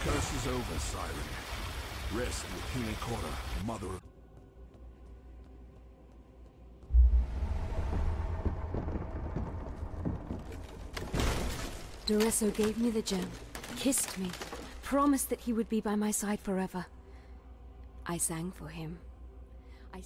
curse is over, Siren. Rest with Hinekora, mother of... Doresso gave me the gem, kissed me, promised that he would be by my side forever. I sang for him. I.